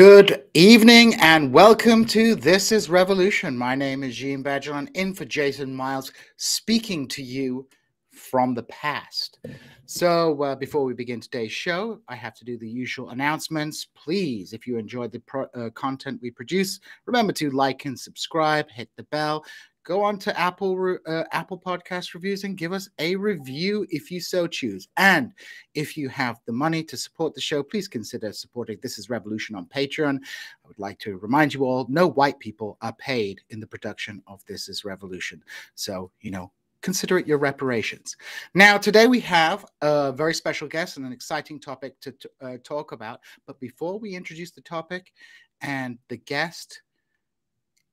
Good evening and welcome to This is Revolution. My name is Djene Bajalan, in for Jason Myles, speaking to you from the past. So, uh, before we begin today's show, I have to do the usual announcements. Please, if you enjoyed the pro- uh, content we produce, remember to like and subscribe, hit the bell, go on to Apple uh, Apple Podcast reviews and give us a review if you so choose. And if you have the money to support the show, please consider supporting This Is Revolution on Patreon. I would like to remind you all: no white people are paid in the production of This Is Revolution. So you know. Consider it your reparations. Now, today we have a very special guest and an exciting topic to, uh, talk about. But before we introduce the topic and the guest,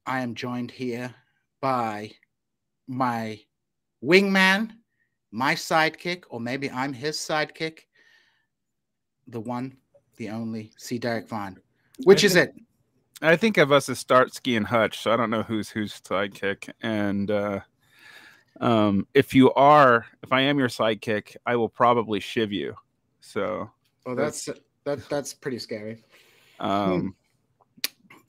I am joined here by my wingman, my sidekick, or maybe I'm his sidekick, the one, the only, C. Derek Varn. Which is it? I think of us as Starsky and Hutch, so I don't know who's who's sidekick. And uh, um, if you are, if I am your sidekick, I will probably shiv you. So, well, that's that that's pretty scary. Um,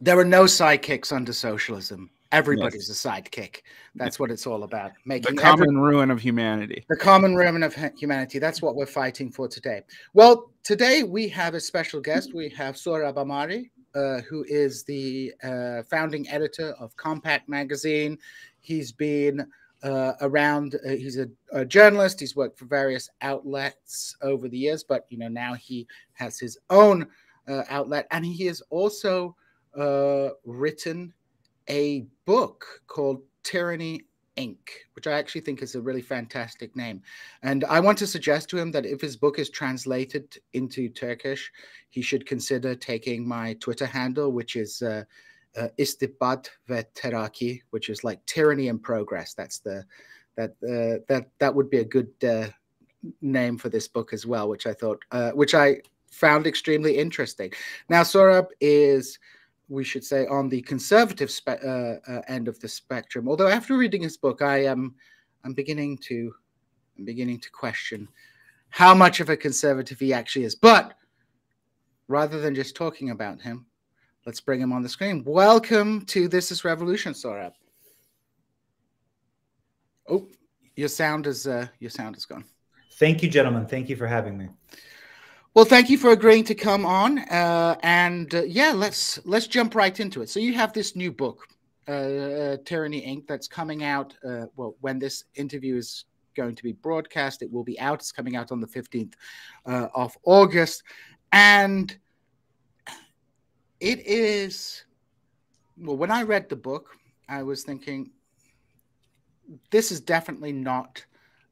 there are no sidekicks under socialism. Everybody's yes. a sidekick. That's what it's all about. Making the common every, ruin of humanity. The common ruin of humanity. That's what we're fighting for today. Well, today we have a special guest. We have Sohrab Ahmari, uh, who is the uh, founding editor of Compact Magazine. He's been uh, around. Uh, he's a, a, journalist. He's worked for various outlets over the years, but you know now he has his own uh, outlet, and he has also uh, written a book called Tyranny Inc., which I actually think is a really fantastic name. And I want to suggest to him that if his book is translated into Turkish, he should consider taking my Twitter handle, which is uh, uh, Istibdat ve Terakki, which is like tyranny and progress. That's the that uh, that that would be a good uh, name for this book as well, which I thought, uh, which I found extremely interesting. Now, Sohrab is we should say, on the conservative uh, uh, end of the spectrum. Although after reading his book, I am I'm beginning to I'm beginning to question how much of a conservative he actually is. But rather than just talking about him, let's bring him on the screen. Welcome to This Is Revolution, Sohrab. Oh, your sound is uh, your sound is gone. Thank you, gentlemen. Thank you for having me. Well, thank you for agreeing to come on, uh, and uh, yeah, let's let's jump right into it. So you have this new book, uh, uh Tyranny Inc., that's coming out. Uh, well, when this interview is going to be broadcast, it will be out. It's coming out on the fifteenth uh, of August, and it is. Well, when I read the book, I was thinking, this is definitely not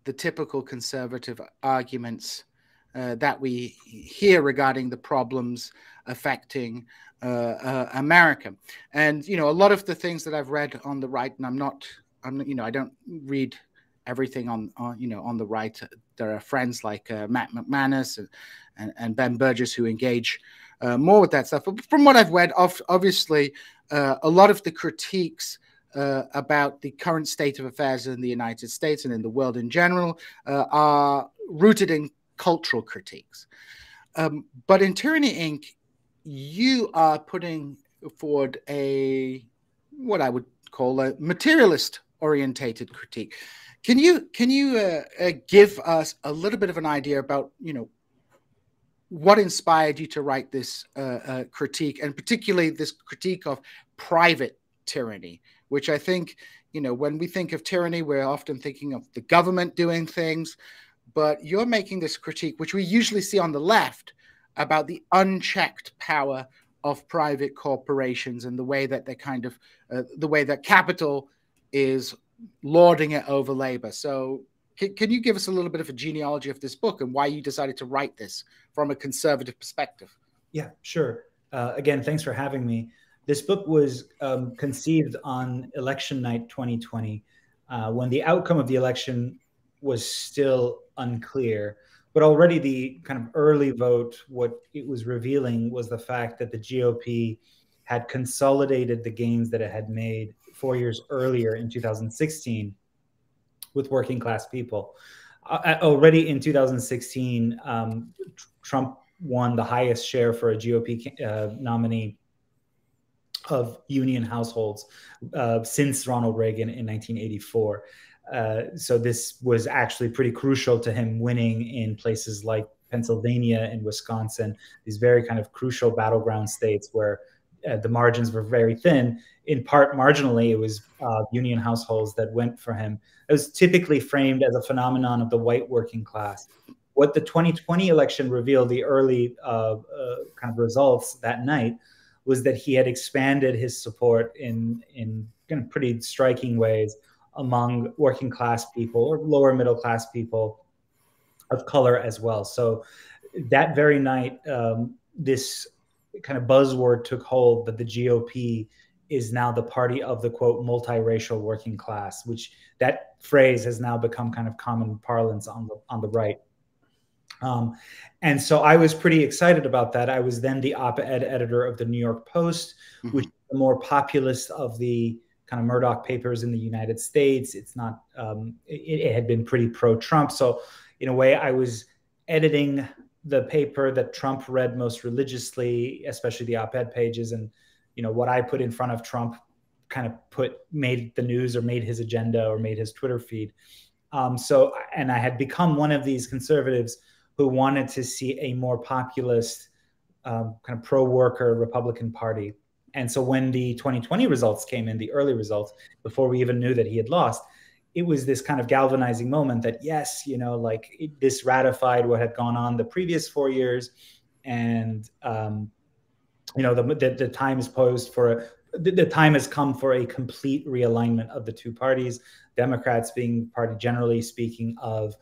the typical conservative arguments that we hear regarding the problems affecting uh, uh, America. And you know, a lot of the things that I've read on the right, and I'm not, I'm you know, I don't read everything on, on you know on the right. There are friends like uh, Matt McManus and, and, and, Ben Burgis who engage uh, more with that stuff. But from what I've read, obviously, uh, a lot of the critiques. Uh, about the current state of affairs in the United States and in the world in general uh, are rooted in cultural critiques. Um, but in Tyranny Inc., you are putting forward a what I would call a materialist orientated critique. Can you can you uh, uh, give us a little bit of an idea about you know what inspired you to write this uh, uh critique, and particularly this critique of private tyranny, which I think you know when we think of tyranny, we're often thinking of the government doing things, but you're making this critique, which we usually see on the left, about the unchecked power of private corporations and the way that they kind of uh, the way that capital is lording it over labor. So, can, can, you give us a little bit of a genealogy of this book and why you decided to write this from a conservative perspective? Yeah, sure. Uh, again, thanks for having me. This book was um, conceived on election night 2020, uh, when the outcome of the election was still unclear. But already the kind of early vote, what it was revealing was the fact that the GOP had consolidated the gains that it had made four years earlier in 2016 with working class people. Uh, already in 2016, um, Trump won the highest share for a GOP uh, nominee of union households uh, since Ronald Reagan in 1984. Uh, so this was actually pretty crucial to him winning in places like Pennsylvania and Wisconsin, these very kind of crucial battleground states where uh, the margins were very thin. In part, marginally, it was uh, union households that went for him. It was typically framed as a phenomenon of the white working class. What the 2020 election revealed, the early uh, uh, kind of results that night, was that he had expanded his support in in kind of pretty striking ways among working class people or lower middle class people of color as well. So that very night, um, this kind of buzzword took hold that the GOP is now the party of the quote multiracial working class, which that phrase has now become kind of common parlance on the on the right. Um, and so I was pretty excited about that. I was then the op-ed editor of the New York Post, mm-hmm. which is the more populist of the kind of Murdoch papers in the United States. It's not. Um, it, it had been pretty pro-Trump, so in a way, I was editing the paper that Trump read most religiously, especially the op-ed pages, and you know what I put in front of Trump kind of put made the news or made his agenda or made his Twitter feed. Um, so, and I had become one of these conservatives who wanted to see a more populist, um, kind of pro-worker Republican Party. And so, when the 2020 results came in, the early results, before we even knew that he had lost, it was this kind of galvanizing moment that yes, you know, like it, this ratified what had gone on the previous four years, and um, you know, the, the, the time is posed for a, the, the time has come for a complete realignment of the two parties. Democrats being party generally speaking of,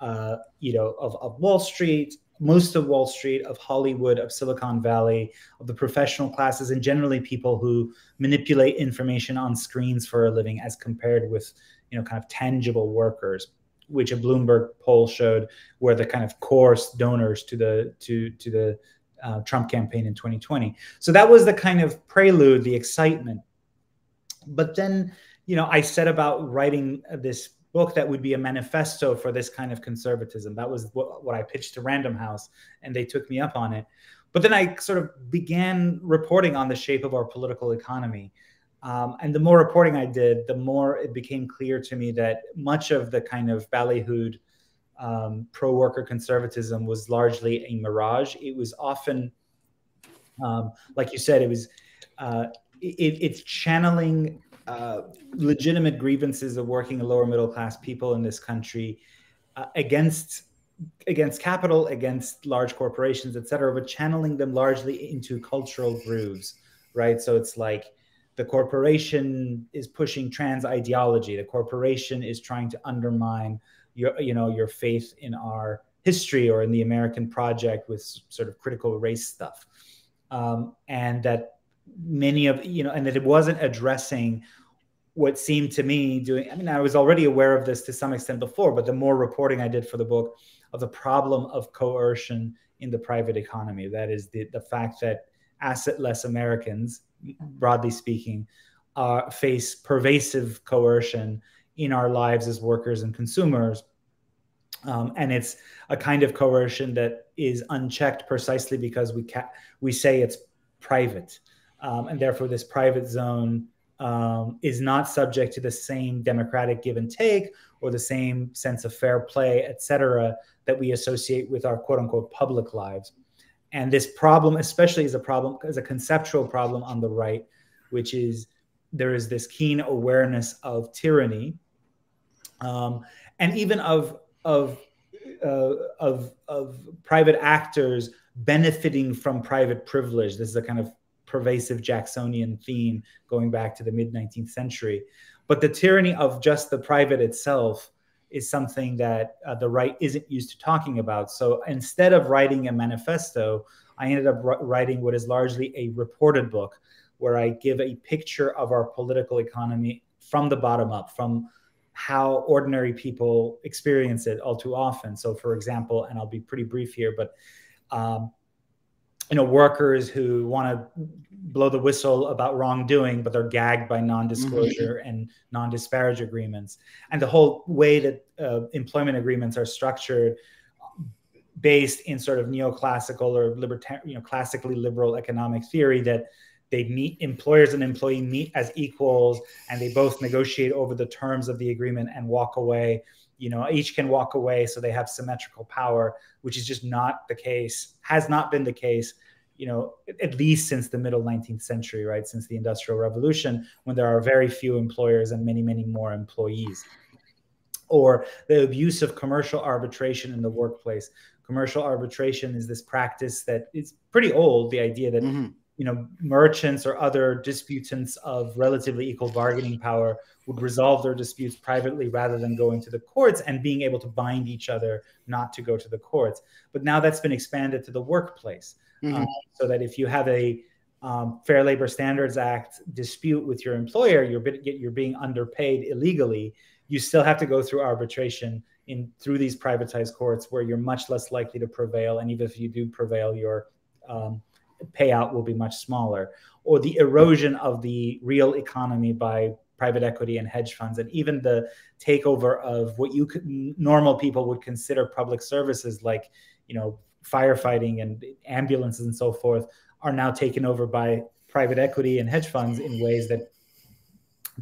uh, you know, of, of Wall Street, most of Wall Street, of Hollywood, of Silicon Valley, of the professional classes, and generally people who manipulate information on screens for a living, as compared with you know kind of tangible workers which a bloomberg poll showed were the kind of core donors to the to to the uh, trump campaign in 2020 so that was the kind of prelude the excitement. But then you know i set about writing this book that would be a manifesto for this kind of conservatism. That was what, what i pitched to random house and they took me up on it. But then i sort of began reporting on the shape of our political economy. Um, and the more reporting I did, the more it became clear to me that much of the kind of ballyhooed um, pro worker conservatism was largely a mirage. It was often, um, like you said, it was uh, it, it's channeling uh, legitimate grievances of working and lower middle class people in this country uh, against against capital, against large corporations, et cetera, but channeling them largely into cultural grooves, right? So it's like the corporation is pushing trans ideology the corporation is trying to undermine your you know your faith in our history or in the american project with sort of critical race stuff um, and that many of you know and that it wasn't addressing what seemed to me doing i mean i was already aware of this to some extent before but the more reporting i did for the book of the problem of coercion in the private economy that is the, the fact that assetless americans broadly speaking, uh, face pervasive coercion in our lives as workers and consumers. Um, and it's a kind of coercion that is unchecked precisely because we ca- we say it's private, um, and therefore this private zone um, is not subject to the same democratic give and take or the same sense of fair play, et cetera, that we associate with our quote unquote public lives. And this problem, especially, is a problem, is a conceptual problem on the right, which is there is this keen awareness of tyranny, um, and even of of uh, of of private actors benefiting from private privilege. This is a kind of pervasive Jacksonian theme going back to the mid 19th century. But the tyranny of just the private itself is something that uh, the right isn't used to talking about. So instead of writing a manifesto, I ended up writing what is largely a reported book where I give a picture of our political economy from the bottom up, from how ordinary people experience it all too often. So, for example, and I'll be pretty brief here, but um, you know workers who want to blow the whistle about wrongdoing but they're gagged by non-disclosure mm-hmm. and non-disparage agreements and the whole way that uh, employment agreements are structured based in sort of neoclassical or libertarian, you know, classically liberal economic theory that they meet employers and employee meet as equals and they both negotiate over the terms of the agreement and walk away you know each can walk away so they have symmetrical power which is just not the case has not been the case you know at least since the middle 19th century right? Since the industrial revolution when there are very few employers and many many more employees. Or the abuse of commercial arbitration in the workplace. Commercial arbitration is this practice that is pretty old the idea that mm-hmm you know merchants or other disputants of relatively equal bargaining power would resolve their disputes privately rather than going to the courts and being able to bind each other not to go to the courts. But now that's been expanded to the workplace mm-hmm. um, so that if you have a um, fair labor standards act dispute with your employer you're, you're being underpaid illegally. You still have to go through arbitration in through these privatized courts where you're much less likely to prevail. And even if you do prevail you're um, payout will be much smaller, or the erosion of the real economy by private equity and hedge funds, and even the takeover of what you could, normal people would consider public services like, you know, firefighting and ambulances and so forth, are now taken over by private equity and hedge funds in ways that,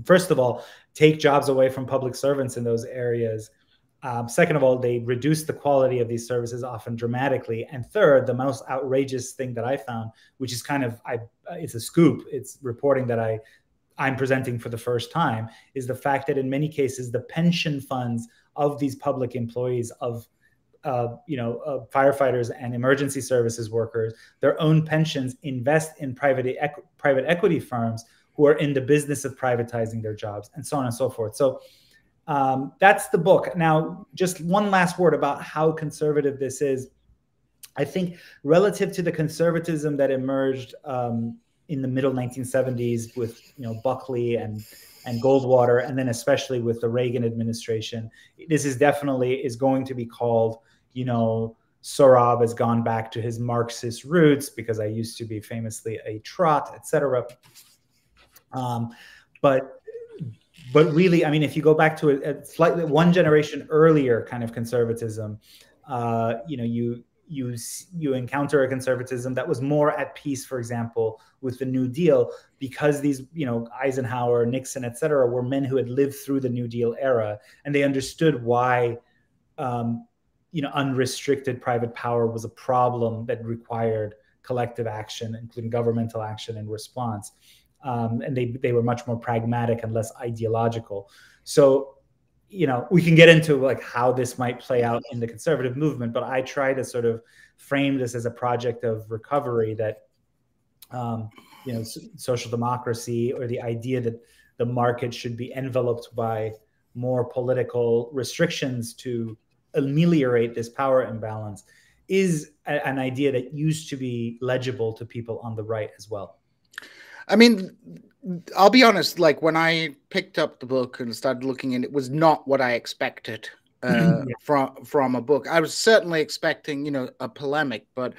first of all, take jobs away from public servants in those areas um, second of all, they reduce the quality of these services often dramatically. And third, the most outrageous thing that I found, which is kind of I, it's a scoop. It's reporting that I I'm presenting for the first time, is the fact that in many cases the pension funds of these public employees of uh, you know uh, firefighters and emergency services workers, their own pensions invest in private private equity firms who are in the business of privatizing their jobs, and so on and so forth. So um, that's the book. Now, just one last word about how conservative this is. I think relative to the conservatism that emerged um, in the middle 1970s with you know Buckley and and Goldwater, and then especially with the Reagan administration, this is definitely is going to be called you know Sohrab has gone back to his Marxist roots because I used to be famously a trot, etc. Um, but but really, I mean, if you go back to a, a slightly one generation earlier kind of conservatism, uh, you know, you you you encounter a conservatism that was more at peace, for example, with the New Deal, because these, you know, Eisenhower, Nixon, et cetera, were men who had lived through the New Deal era, and they understood why, um, you know, unrestricted private power was a problem that required collective action, including governmental action and response um, and they they were much more pragmatic and less ideological. So, you know, we can get into like how this might play out in the conservative movement, but I try to sort of frame this as a project of recovery that, um, you know, social democracy or the idea that the market should be enveloped by more political restrictions to ameliorate this power imbalance is a, an idea that used to be legible to people on the right as well. I mean, I'll be honest. Like when I picked up the book and started looking in, it was not what I expected uh, from from a book. I was certainly expecting, you know, a polemic, but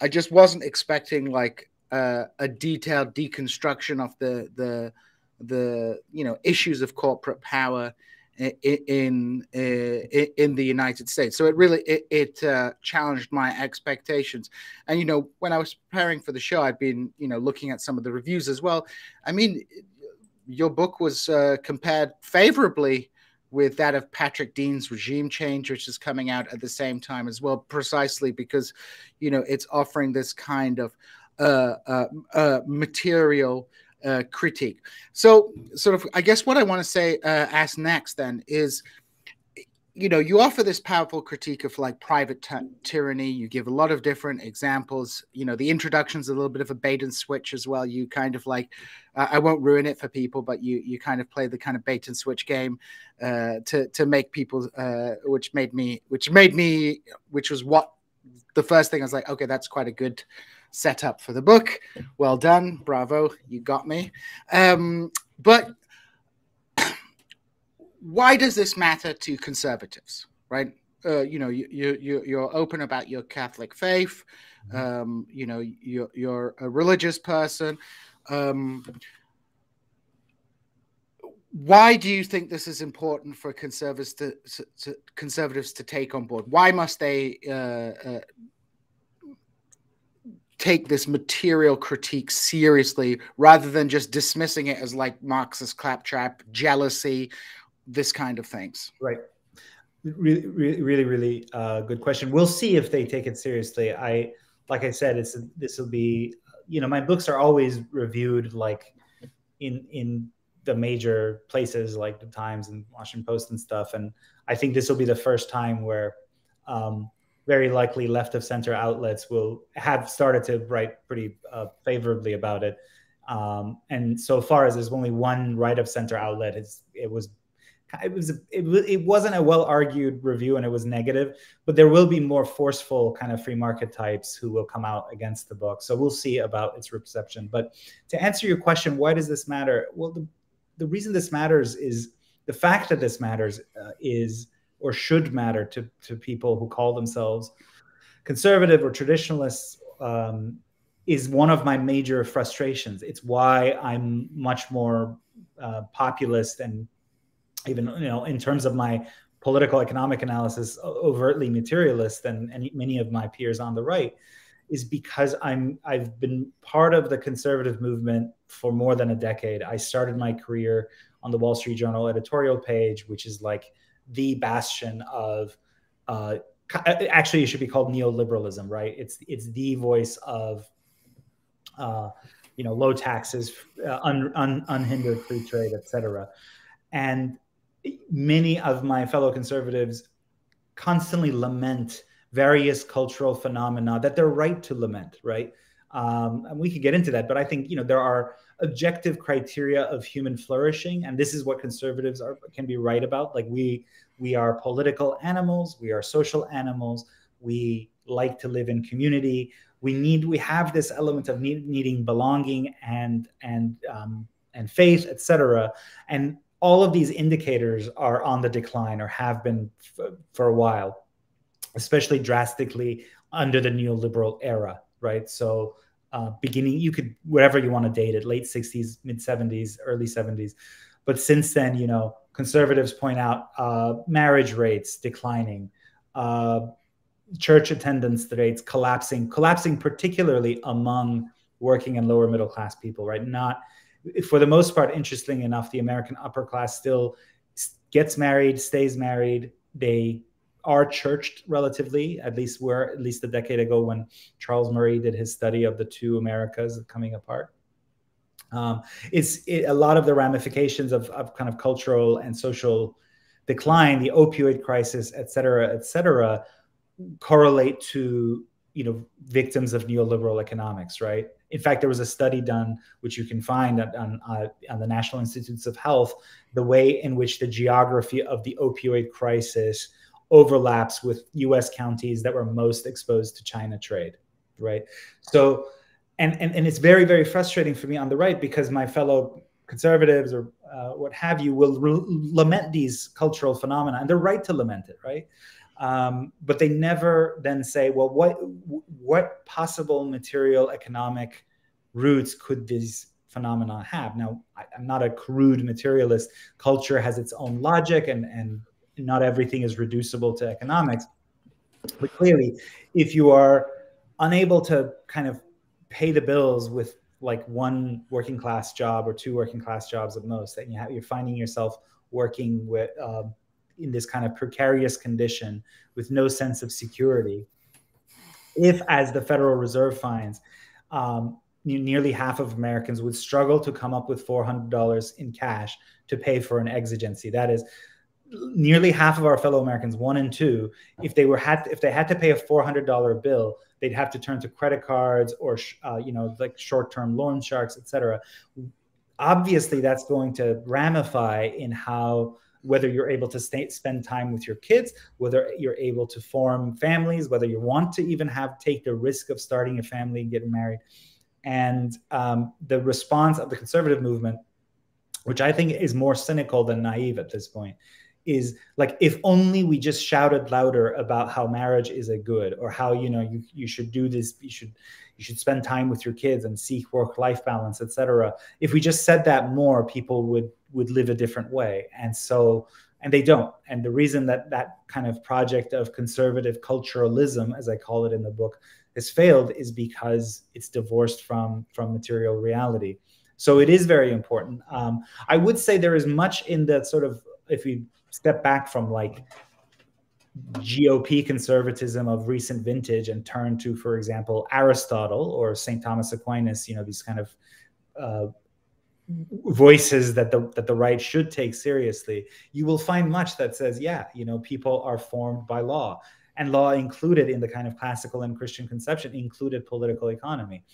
I just wasn't expecting like uh, a detailed deconstruction of the the the you know issues of corporate power in in, in the United States. So it really it, it uh, challenged my expectations. And you know, when I was preparing for the show, I'd been you know looking at some of the reviews as well. I mean, your book was uh, compared favorably with that of Patrick Deneen's Regime Change, which is coming out at the same time as well, precisely because you know it's offering this kind of uh, uh, uh material uh, critique. So, sort of, I guess what I want to say, uh, ask next then is, you know, you offer this powerful critique of like private tyranny. You give a lot of different examples. You know, the introduction's a little bit of a bait and switch as well. You kind of like, uh, I won't ruin it for people, but you you kind of play the kind of bait and switch game uh, to to make people, uh, which made me, which made me, which was what the first thing I was like, okay, that's quite a good set up for the book. Well done, bravo, you got me. Um, but why does this matter to conservatives, right? Uh, you know, you, you you're open about your Catholic faith. Mm-hmm. Um, you know, you're you're a religious person. Um, why do you think this is important for conservatives to, to conservatives to take on board? Why must they uh, uh, take this material critique seriously rather than just dismissing it as like Marxist claptrap, jealousy, this kind of things? Right. Really, really, really, uh, good question. We'll see if they take it seriously. I, like I said, it's this will be, you know, my books are always reviewed like in in the major places like the Times and Washington Post and stuff. And I think this will be the first time where um, very likely left of center outlets will have started to write pretty uh, favorably about it. Um, and so far as there's only one right of center outlet, it was it was it, it wasn't a well argued review and it was negative but there will be more forceful kind of free market types who will come out against the book. So we'll see about its reception. But to answer your question why does this matter? Well the, the reason this matters is the fact that this matters uh, is or should matter to, to people who call themselves conservative or traditionalists um, is one of my major frustrations. It's why I'm much more uh, populist and even you know in terms of my political economic analysis overtly materialist than any, many of my peers on the right is because I'm I've been part of the conservative movement for more than a decade. I started my career on the Wall Street Journal editorial page, which is like the bastion of uh, actually it should be called neoliberalism, right? It's it's the voice of uh, you know low taxes, uh, un, un, unhindered free trade, etc. And many of my fellow conservatives constantly lament various cultural phenomena that they're right to lament, right? Um, and we could get into that, but I think you know there are objective criteria of human flourishing, and this is what conservatives are can be right about. Like we we are political animals, we are social animals, we like to live in community. We need we have this element of need, needing belonging and and um, and faith, etc. And all of these indicators are on the decline or have been for a while especially drastically under the neoliberal era, right? So uh, beginning, you could whatever you want to date it, late 60s, mid 70s, early 70s. But since then, you know, conservatives point out uh, marriage rates declining, uh, church attendance rates collapsing, collapsing particularly among working and lower middle class people, right? Not for the most part, interesting enough, the American upper class still gets married, stays married. They are churched relatively, at least were at least a decade ago when Charles Murray did his study of the two Americas coming apart. Um, it's it, a lot of the ramifications of, of kind of cultural and social decline, the opioid crisis, et cetera, et cetera, correlate to you know victims of neoliberal economics, right? In fact, there was a study done, which you can find on, on, uh, on the National Institutes of Health, the way in which the geography of the opioid crisis overlaps with US counties that were most exposed to China trade, right? So, and, and, and it's very, very frustrating for me on the right because my fellow conservatives or uh, what have you will lament these cultural phenomena and they're right to lament it, right? Um, but they never then say, well, what, what possible material economic roots could these phenomena have? Now, I, I'm not a crude materialist. Culture has its own logic and, and not everything is reducible to economics. But clearly, if you are unable to kind of pay the bills with like one working class job or two working class jobs at most, that you have, you're finding yourself working with uh, in this kind of precarious condition with no sense of security. If, as the Federal Reserve finds, um, nearly half of Americans would struggle to come up with $400 in cash to pay for an exigency. That is, nearly half of our fellow Americans, one and two, if they were had if they had to pay a four hundred dollar bill, they'd have to turn to credit cards or uh, you know like short term loan sharks, etc. Obviously, that's going to ramify in how whether you're able to stay, spend time with your kids, whether you're able to form families, whether you want to even have take the risk of starting a family and getting married. And um, the response of the conservative movement, which I think is more cynical than naive at this point, is like if only we just shouted louder about how marriage is a good or how you know you, you should do this you should you should spend time with your kids and seek work life balance etc if we just said that more people would would live a different way. And so and they don't. And the reason that that kind of project of conservative culturalism as i call it in the book has failed is because it's divorced from from material reality. So it is very important. Um, i would say there is much in the sort of if we step back from like GOP conservatism of recent vintage and turn to, for example, Aristotle or St. Thomas Aquinas, you know, these kind of uh, voices that the that the right should take seriously, you will find much that says, yeah, you know, people are formed by law, and law included in the kind of classical and Christian conception included political economy,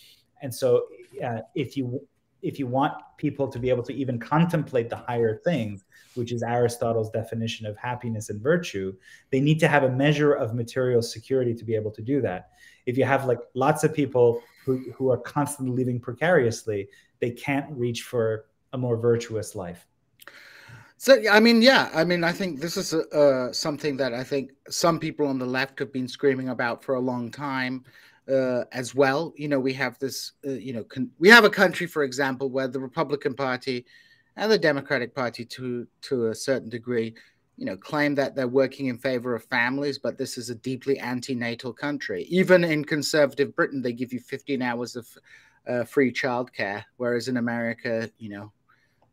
and so uh, if you if you want people to be able to even contemplate the higher things, which is Aristotle's definition of happiness and virtue, they need to have a measure of material security to be able to do that. If you have like lots of people who, who are constantly living precariously, they can't reach for a more virtuous life. So I mean, yeah, I mean, I think this is uh, something that I think some people on the left have been screaming about for a long time uh, as well. You know, we have this, uh, you know, we have a country, for example, where the Republican Party and the Democratic Party, to to a certain degree, you know, claim that they're working in favor of families, but this is a deeply anti-natal country. Even in conservative Britain, they give you 15 hours of uh, free childcare, whereas in America, you know,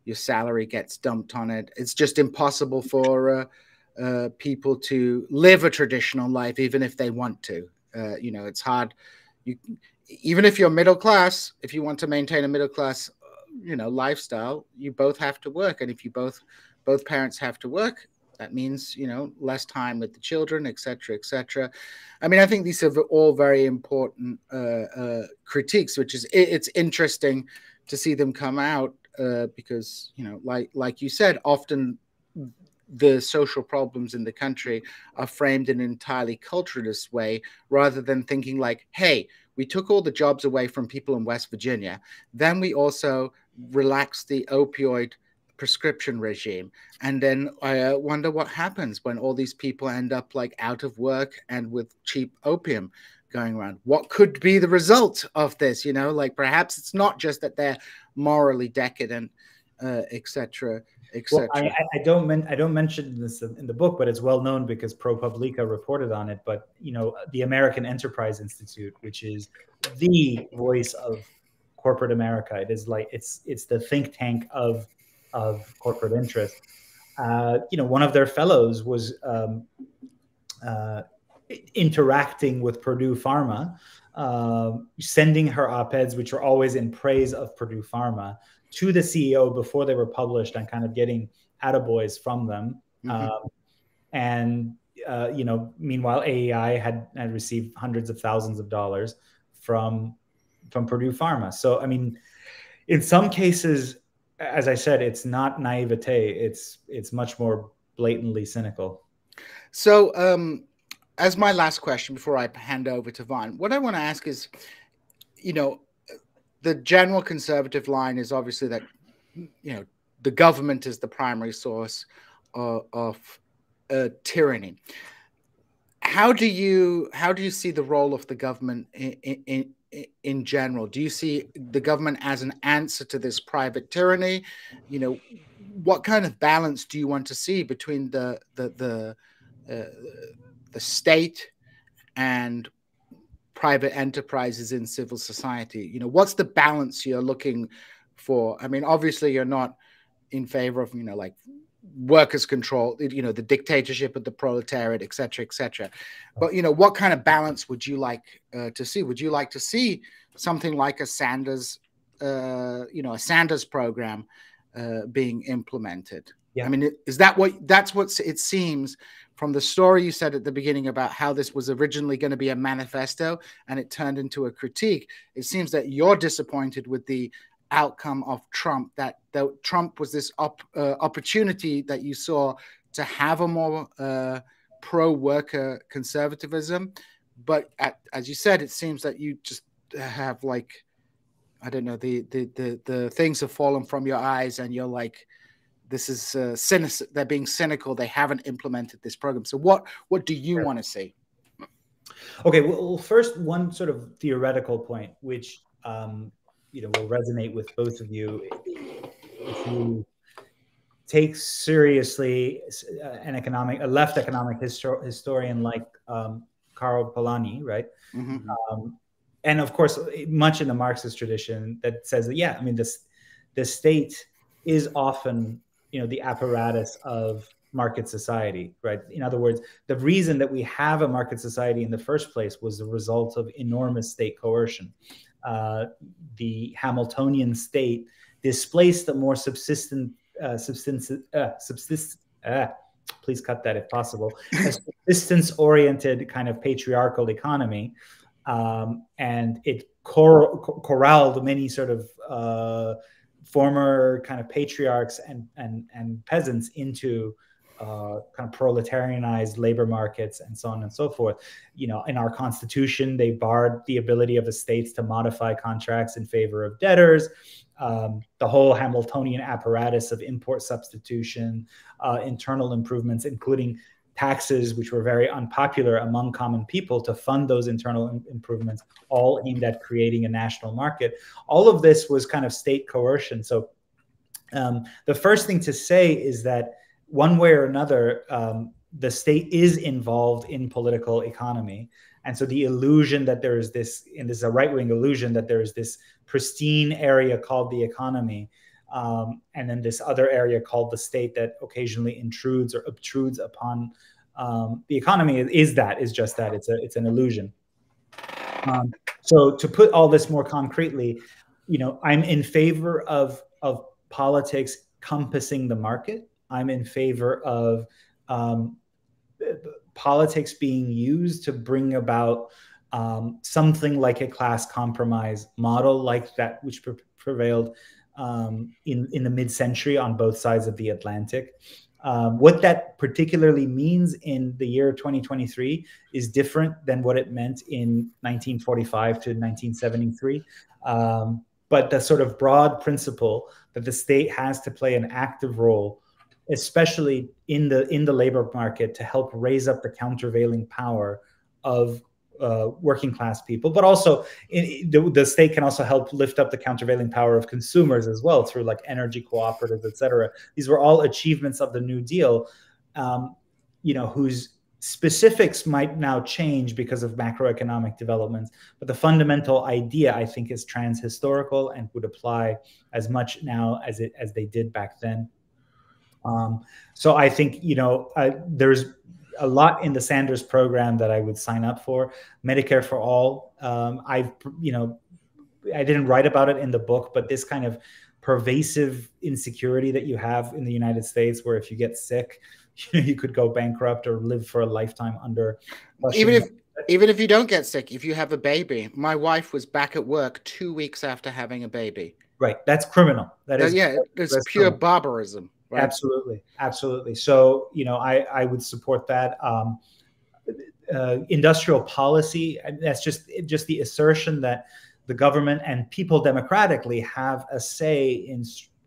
your salary gets dumped on it. It's just impossible for uh, uh, people to live a traditional life, even if they want to. Uh, you know, it's hard. You even if you're middle class, if you want to maintain a middle class, you know, lifestyle, you both have to work, and if you both both parents have to work, that means you know less time with the children etc etc i mean i think these are all very important uh, uh, critiques which is it, it's interesting to see them come out uh, because you know like like you said often the social problems in the country are framed in an entirely culturalist way rather than thinking like hey we took all the jobs away from people in west virginia then we also relaxed the opioid prescription regime. And then I uh, wonder what happens when all these people end up like out of work and with cheap opium going around. What could be the result of this? You know, like perhaps it's not just that they're morally decadent, uh, etc. Well, I, I, don't men- I don't mention this in the book, but it's well known because ProPublica reported on it. But you know, the American Enterprise Institute, which is the voice of corporate America, it is like it's it's the think tank of of corporate interest. Uh, you know, one of their fellows was um, uh, interacting with Purdue Pharma, uh, sending her op-eds, which are always in praise of Purdue Pharma, to the CEO before they were published, and kind of getting attaboys from them. Mm-hmm. Um, and uh, you know, meanwhile, AEI had had received hundreds of thousands of dollars from from Purdue Pharma. So, I mean, in some cases, as I said, it's not naivete. It's it's much more blatantly cynical. So, um, as my last question before I hand over to Varn, what I want to ask is, you know, the general conservative line is obviously that, you know, the government is the primary source of, of uh, tyranny. How do you how do you see the role of the government in, in, in general? Do you see the government as an answer to this private tyranny? You know, what kind of balance do you want to see between the the the uh, the state and private enterprises in civil society? You know, what's the balance you're looking for? I mean, obviously, you're not in favor of you know like workers control you know the dictatorship of the proletariat etc cetera, etc cetera. but you know what kind of balance would you like uh, to see would you like to see something like a sanders uh, you know a sanders program uh, being implemented yeah. i mean is that what that's what it seems from the story you said at the beginning about how this was originally going to be a manifesto and it turned into a critique it seems that you're disappointed with the outcome of Trump. That that Trump was this op, uh, opportunity that you saw to have a more uh, pro-worker conservatism, but at, as you said, it seems that you just have like I don't know the the the, the things have fallen from your eyes, and you're like. This is uh, cynic- They're being cynical. They haven't implemented this program. So, what what do you sure. want to see? Okay. Well, first, one sort of theoretical point, which um, you know will resonate with both of you if you take seriously uh, an economic, a left economic histor- historian like um, Karl Polanyi, right? Mm-hmm. Um, and of course, much in the Marxist tradition that says that, yeah, I mean, this the state is often, you know, the apparatus of market society, right? In other words, the reason that we have a market society in the first place was the result of enormous state coercion. Uh, the Hamiltonian state displaced the more subsistent, uh, subsistence, uh, subsist, uh, please cut that if possible, a subsistence-oriented kind of patriarchal economy, um, and it cor- corralled many sort of uh, former kind of patriarchs and and and peasants into uh, kind of proletarianized labor markets and so on and so forth. You know, in our constitution, they barred the ability of the states to modify contracts in favor of debtors. Um, the whole Hamiltonian apparatus of import substitution, uh, internal improvements, including taxes, which were very unpopular among common people, to fund those internal improvements, all aimed at creating a national market. All of this was kind of state coercion. So, um, the first thing to say is that one way or another, um, the state is involved in political economy. And so the illusion that there is this, and this is a right wing illusion that there is this pristine area called the economy, um, and then this other area called the state that occasionally intrudes or obtrudes upon um, the economy is that is just that it's a it's an illusion. Um, so to put all this more concretely, you know, I'm in favor of of politics compassing the market. I'm in favor of um, politics being used to bring about um, something like a class compromise model, like that which pre prevailed um, in in the mid-century on both sides of the Atlantic. Um, what that particularly means in the year 2023 is different than what it meant in 1945 to 1973. Um, but the sort of broad principle that the state has to play an active role especially in the in the labor market to help raise up the countervailing power of uh, working class people, but also in, the, the, state can also help lift up the countervailing power of consumers as well through like energy cooperatives, et cetera. These were all achievements of the New Deal, um, you know, whose specifics might now change because of macroeconomic developments. But the fundamental idea, I think, is transhistorical and would apply as much now as it as they did back then. Um, so I think you know I, there's a lot in the Sanders program that I would sign up for. Medicare for all. Um, I've you know I didn't write about it in the book, but this kind of pervasive insecurity that you have in the United States, where if you get sick, you, could go bankrupt or live for a lifetime under. Even if even if you don't get sick, if you have a baby, my wife was back at work two weeks after having a baby. Right, that's criminal. That is yeah, it's pure criminal. barbarism. Right? Absolutely, absolutely. So you know, I I would support that. Um, uh, industrial policy. That's just just the assertion that the government and people democratically have a say in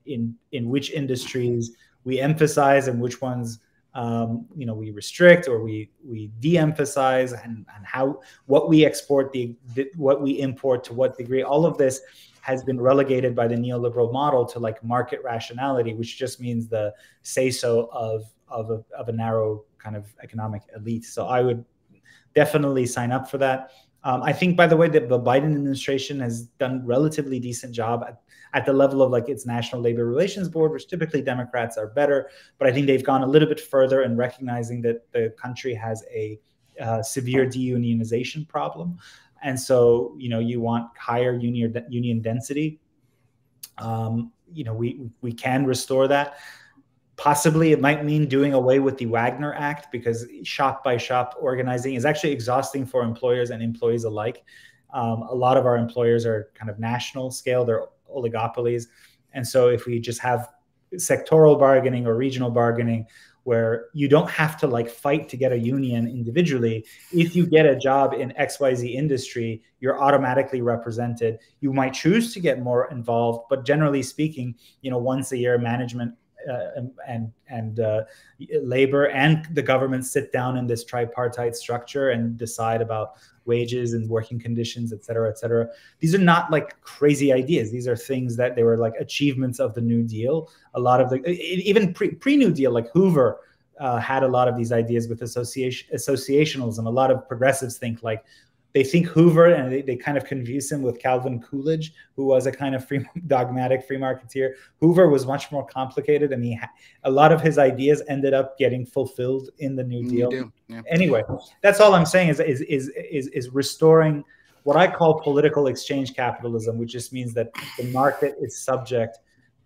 in in which industries we emphasize and which ones um, you know we restrict or we we de-emphasize and, and how what we export the, the what we import to what degree all of this has been relegated by the neoliberal model to like market rationality, which just means the say so of of a, of a narrow kind of economic elite. So I would definitely sign up for that. Um, I think, by the way, that the Biden administration has done relatively decent job at, at the level of like its National Labor Relations Board, which typically Democrats are better. But I think they've gone a little bit further in recognizing that the country has a uh, severe deunionization problem and so you know you want higher union union density. Um, you know we we can restore that. Possibly it might mean doing away with the wagner act because shop by shop organizing is actually exhausting for employers and employees alike. Um, a lot of our employers are kind of national scale they're oligopolies. And so if we just have sectoral bargaining or regional bargaining where you don't have to like fight to get a union individually. If you get a job in XYZ industry, you're automatically represented. You might choose to get more involved, but generally speaking, you know, once a year management uh, and and uh, labor and the government sit down in this tripartite structure and decide about wages and working conditions, et cetera, et cetera. These are not like crazy ideas. These are things that they were like achievements of the New Deal. A lot of the even pre pre New Deal, like Hoover. Uh, had a lot of these ideas with association associationalism. A lot of progressives think like they think Hoover and they, they kind of confuse him with Calvin Coolidge, who was a kind of free dogmatic free marketeer. Hoover was much more complicated, and he ha- a lot of his ideas ended up getting fulfilled in the New Deal. Yeah. Anyway, that's all I'm saying is is is is, is restoring what I call political exchange capitalism, which just means that the market is subject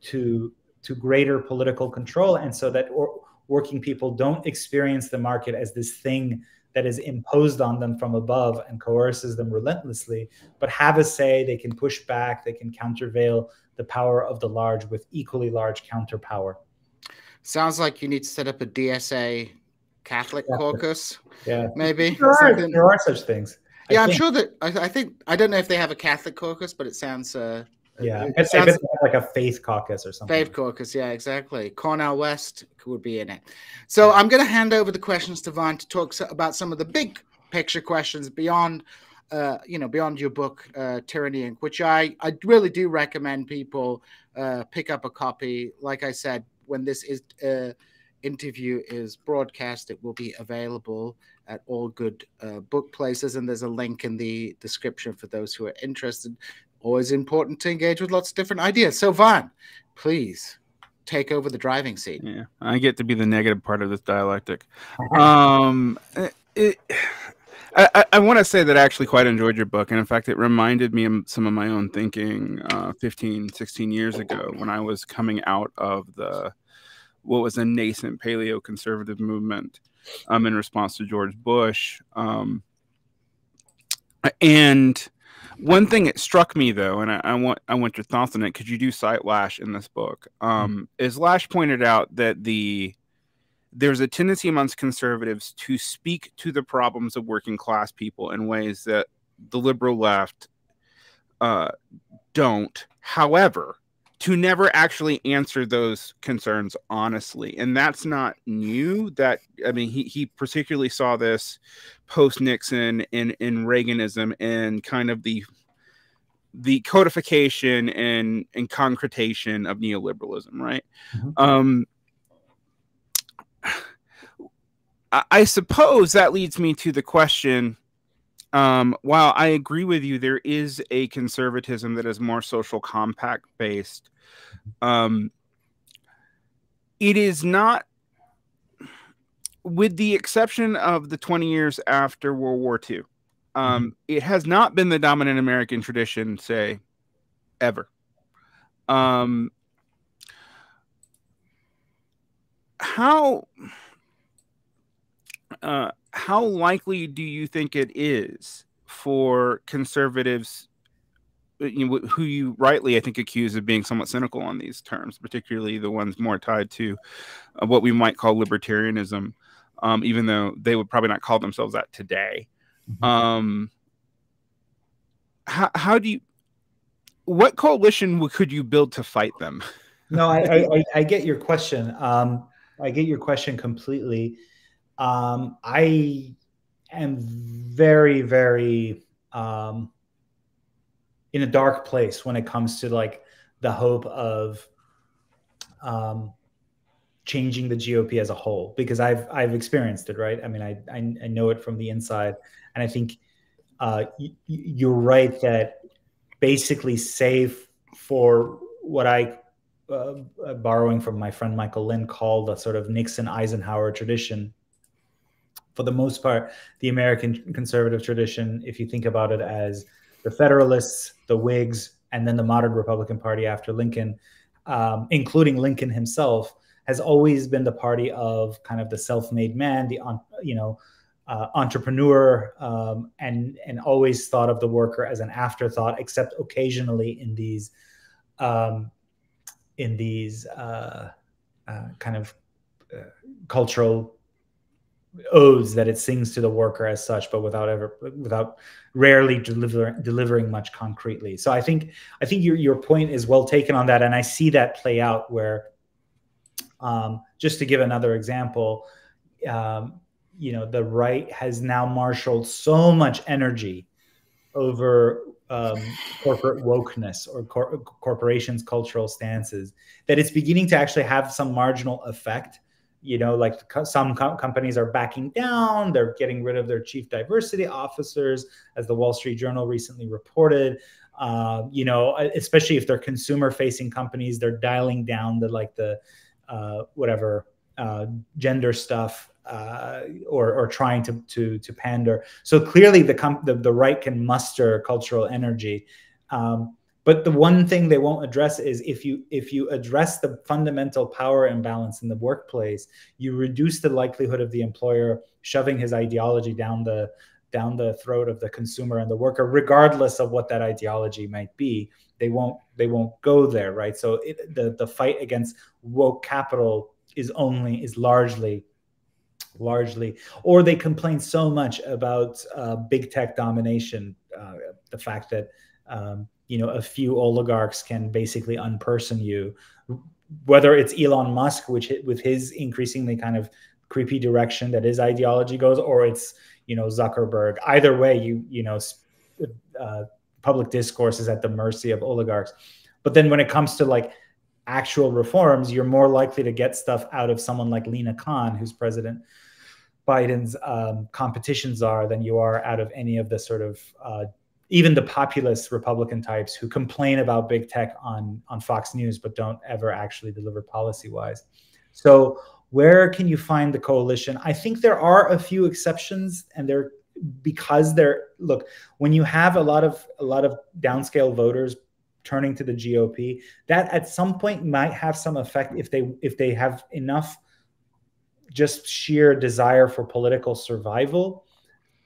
to to greater political control, and so that or, working people don't experience the market as this thing that is imposed on them from above and coerces them relentlessly, but have a say. They can push back, they can countervail the power of the large with equally large counterpower. Sounds like you need to set up a DSA Catholic yeah. caucus. Yeah, maybe. There are, there are such things. Yeah, I am sure that I, I, think I don't know if they have a Catholic caucus, but it sounds uh, yeah, it, sounds like a faith caucus or something. Faith caucus, yeah, exactly. Cornel West would be in it. So I'm going to hand over the questions to Varn to talk about some of the big picture questions beyond, uh, you know, beyond your book, uh, Tyranny Inc., which I I really do recommend people uh, pick up a copy. Like I said, when this is uh, interview is broadcast, it will be available at all good uh, book places, and there's a link in the description for those who are interested always important to engage with lots of different ideas. So, Varn, please take over the driving seat. Yeah, I get to be the negative part of this dialectic. um, it, I, I want to say that I actually quite enjoyed your book. And in fact, it reminded me of some of my own thinking uh, 15, 16 years ago when I was coming out of the what was a nascent paleo conservative movement um, in response to George Bush. Um, and one thing that struck me though, and I, I, want I want your thoughts on it because you do cite Lasch in this book. Um, mm-hmm. Is Lasch pointed out that the there's a tendency amongst conservatives to speak to the problems of working class people in ways that the liberal left uh, don't. However, to never actually answer those concerns honestly. And that's not new. That I mean, he, he particularly saw this post Nixon in, in Reaganism and kind of the the codification and and concretation of neoliberalism, right? Mm-hmm. Um, I, I suppose that leads me to the question um, while I agree with you, there is a conservatism that is more social compact based um, it is not, with the exception of the 20 years after World War II, um, mm-hmm. it has not been the dominant American tradition, say, ever. Um, how uh, how likely do you think it is for conservatives uh, you know, who you rightly, I think, accuse of being somewhat cynical on these terms, particularly the ones more tied to uh, what we might call libertarianism, um, even though they would probably not call themselves that today. Mm-hmm. Um, how, how do you, what coalition could you build to fight them? no, I, I, I, get your question. Um, I get your question completely. Um, I am very, very, um, in a dark place when it comes to like the hope of um, changing the GOP as a whole because I've I've experienced it right. I mean, I I, I know it from the inside, and I think uh, you're right that basically, save for what I uh, uh, borrowing from my friend Michael Lind called a sort of Nixon Eisenhower tradition. For the most part, the American conservative tradition, if you think about it as the Federalists, the Whigs, and then the modern Republican Party after Lincoln, um, including Lincoln himself, has always been the party of kind of the self-made man, the you know uh, entrepreneur, um, and and always thought of the worker as an afterthought, except occasionally in these um, in these uh, uh, kind of uh, cultural odes that it sings to the worker as such, but without ever without rarely delivering delivering much concretely. So I think I think your your point is well taken on that, and I see that play out where Um, just to give another example, um, you know, the right has now marshaled so much energy over um, corporate wokeness or cor- corporations' cultural stances that it's beginning to actually have some marginal effect. You know, like some co- companies are backing down, they're getting rid of their chief diversity officers, as the Wall Street Journal recently reported. Uh, you know, especially if they're consumer-facing companies, they're dialing down the like the uh, whatever uh, gender stuff uh, or, or trying to, to, to pander. So clearly the, the, the right can muster cultural energy. Um, but the one thing they won't address is if you if you address the fundamental power imbalance in the workplace, you reduce the likelihood of the employer shoving his ideology down the down the throat of the consumer and the worker, regardless of what that ideology might be. They won't they won't go there, right? So it, the the fight against woke capital is only is largely largely, or they complain so much about uh, big tech domination, uh, the fact that um, you know a few oligarchs can basically unperson you, whether it's Elon Musk, which with his increasingly kind of creepy direction that his ideology goes, or it's you know Zuckerberg. Either way, you you know uh, public discourse is at the mercy of oligarchs. But then when it comes to like actual reforms, you're more likely to get stuff out of someone like Lina Khan, who's president Biden's um, competition czar than you are out of any of the sort of uh, even the populist Republican types who complain about big tech on on Fox News but don't ever actually deliver policy wise. So where can you find the coalition? I think there are a few exceptions, and they're because they're look when you have a lot of a lot of downscale voters turning to the GOP, that at some point might have some effect if they if they have enough just sheer desire for political survival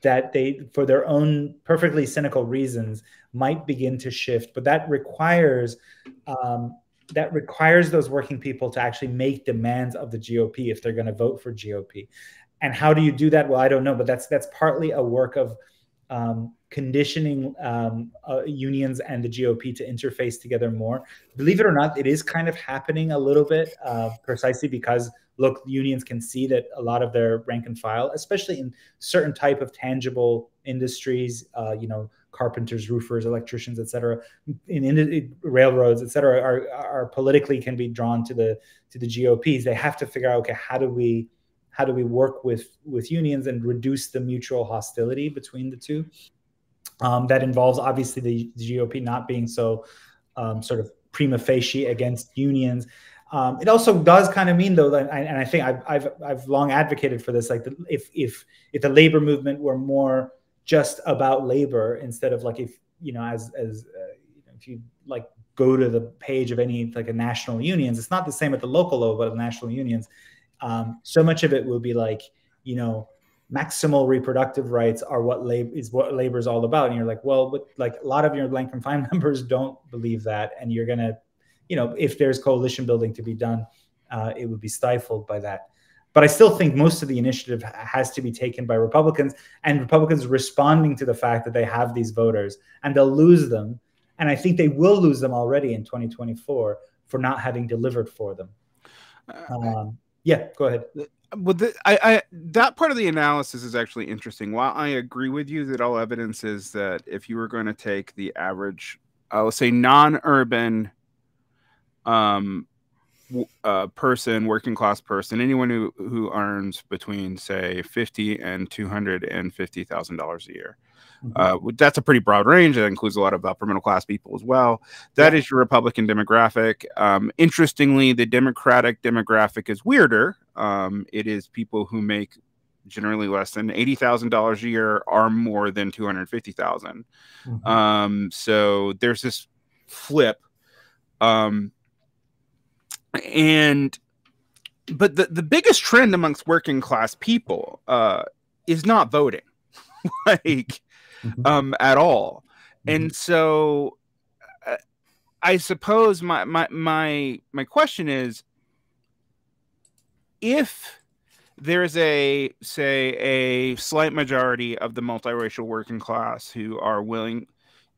that they for their own perfectly cynical reasons might begin to shift. But that requires um, that requires those working people to actually make demands of the gop if they're going to vote for gop and how do you do that? Well i don't know but that's that's partly a work of um, conditioning um, uh, unions and the GOP to interface together more. Believe it or not, it is kind of happening a little bit, uh, precisely because look, unions can see that a lot of their rank and file, especially in certain type of tangible industries, uh, you know, carpenters, roofers, electricians, et cetera, in, in railroads, et cetera, are, are politically can be drawn to the to the GOPs. They have to figure out, okay, how do we how do we work with with unions and reduce the mutual hostility between the two? Um, that involves obviously the, GOP not being so um, sort of prima facie against unions. Um, it also does kind of mean though, that, and I think I've, I've, I've long advocated for this, like the, if, if, if the labor movement were more just about labor instead of like, if, you know, as, as, uh, if you like go to the page of any like a national unions, it's not the same at the local level, but at national unions, um, so much of it will be like you know maximal reproductive rights are what labor is what labor is all about. And you're like well but like a lot of your rank and file members don't believe that. And you're gonna you know if there's coalition building to be done uh, it would be stifled by that. But i still think most of the initiative has to be taken by republicans and republicans responding to the fact that they have these voters and they'll lose them. And i think they will lose them already in 2024 for not having delivered for them. Uh, um, yeah, go ahead. Well, the, I, I, that part of the analysis is actually interesting. While I agree with you that all evidence is that if you were going to take the average, I will say non-urban, um, uh, person, working class person, anyone who who earns between say fifty and two hundred and fifty thousand dollars a year. Uh, that's a pretty broad range. That includes a lot of upper middle class people as well. That yeah. is your Republican demographic. Um, interestingly, the Democratic demographic is weirder. Um, it is people who make generally less than eighty thousand dollars a year, are more than two hundred fifty thousand. Mm-hmm. Um, so there's this flip, um, and but the the biggest trend amongst working class people uh, is not voting. like mm-hmm. um, at all. Mm-hmm. And so uh, I suppose my, my, my, my question is if there's a, say, a slight majority of the multiracial working class who are willing